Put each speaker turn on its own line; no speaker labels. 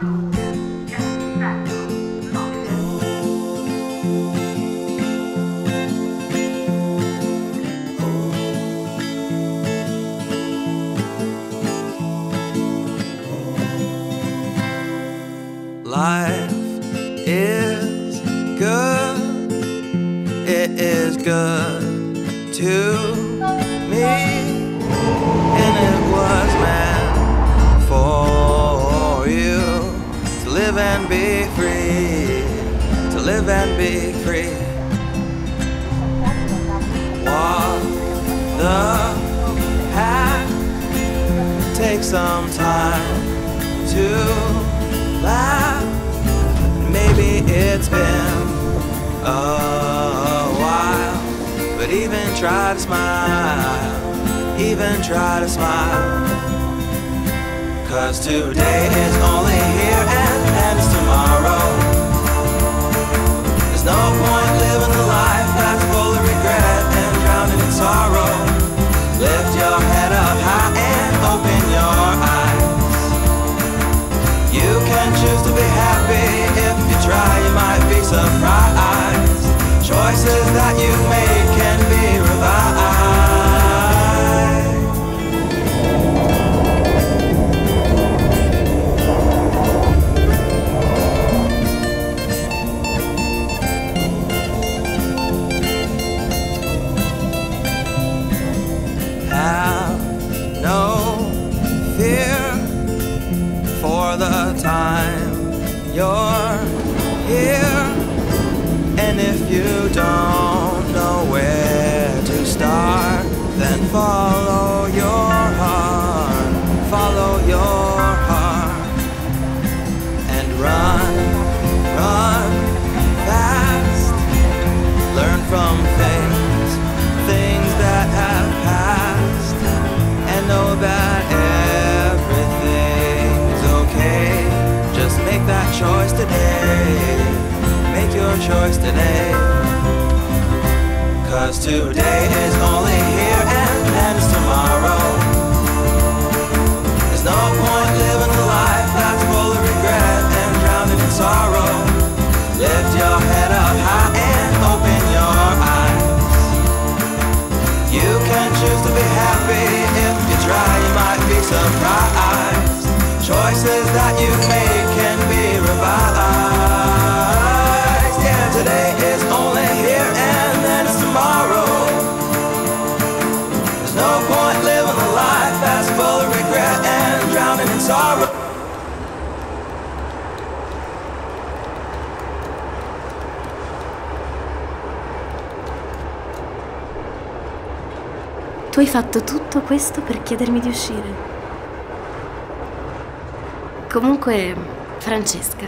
Life is good. It is good to me. And it was meant live and be free. To live and be free. Walk the path. Take some time to laugh. Maybe it's been a while, but even try to smile, even try to smile. Cause today is only can choose to be happy if you try, you might be surprised. Choices that you make time you're here. And if you don't know where to start, then follow choice today. Cause today is only here and ends tomorrow. There's no point living a life that's full of regret and drowning in sorrow. Lift your head up high and open your eyes. You can choose to be happy if you try, you might be surprised. Choices that you make
Tu hai fatto tutto questo per chiedermi di uscire. Comunque, Francesca,